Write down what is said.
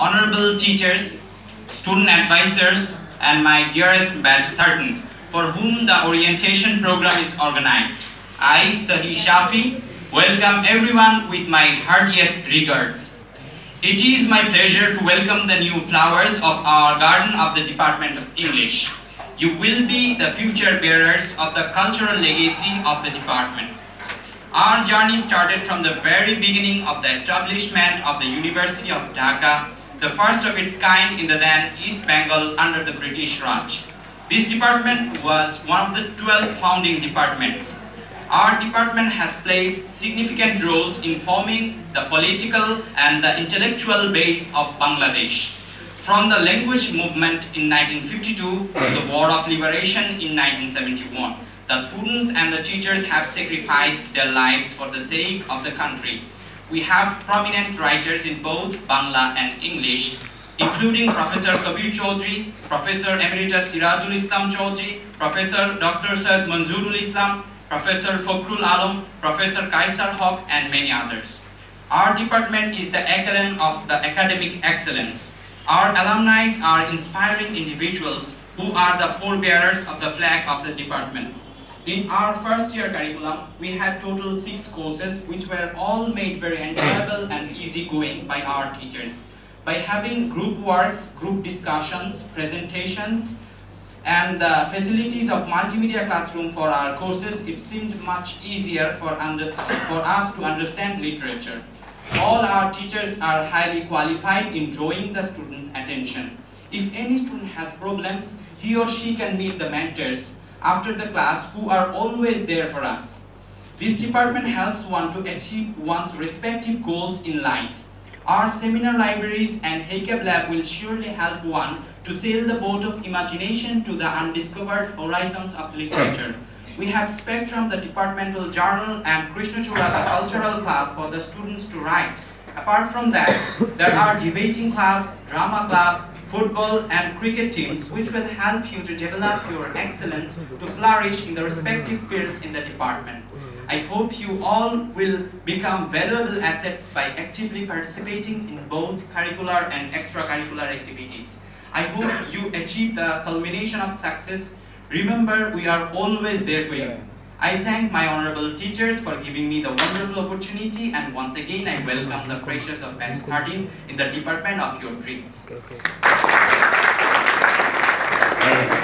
honorable teachers, student advisors, and my dearest batch 13, for whom the orientation program is organized. I, Saheeh Shafi, welcome everyone with my heartiest regards. It is my pleasure to welcome the new flowers of our garden of the Department of English. You will be the future bearers of the cultural legacy of the department. Our journey started from the very beginning of the establishment of the University of Dhaka, the first of its kind in the then East Bengal under the British Raj. This department was one of the 12 founding departments. Our department has played significant roles in forming the political and the intellectual base of Bangladesh. From the language movement in 1952 to the War of Liberation in 1971, the students and the teachers have sacrificed their lives for the sake of the country. We have prominent writers in both Bangla and English, including Professor Kabir Chowdhury, Professor Emeritus Serajul Islam Chowdhury, Professor Dr. Syed Manzoorul Islam, Professor Fakrul Alam, Professor Kaiser Haq, and many others. Our department is the echelon of the academic excellence. Our alumni are inspiring individuals who are the forebearers of the flag of the department. In our first year curriculum, we had total six courses which were all made very enjoyable and easygoing by our teachers. By having group works, group discussions, presentations, and the facilities of multimedia classroom for our courses, it seemed much easier for, under, for us to understand literature. All our teachers are highly qualified in drawing the students' attention. If any student has problems, he or she can meet the mentors after the class who are always there for us. This department helps one to achieve one's respective goals in life. Our seminar libraries and HACAB lab will surely help one to sail the boat of imagination to the undiscovered horizons of literature. We have Spectrum, the departmental journal, and Krishnachura, the cultural club for the students to write. Apart from that, there are debating club, drama club, football and cricket teams which will help you to develop your excellence to flourish in the respective fields in the department. I hope you all will become valuable assets by actively participating in both curricular and extracurricular activities. I hope you achieve the culmination of success. Remember, we are always there for you. I thank my honorable teachers for giving me the wonderful opportunity and once again I welcome the precious of batch 13 in the department of your dreams. Okay, okay.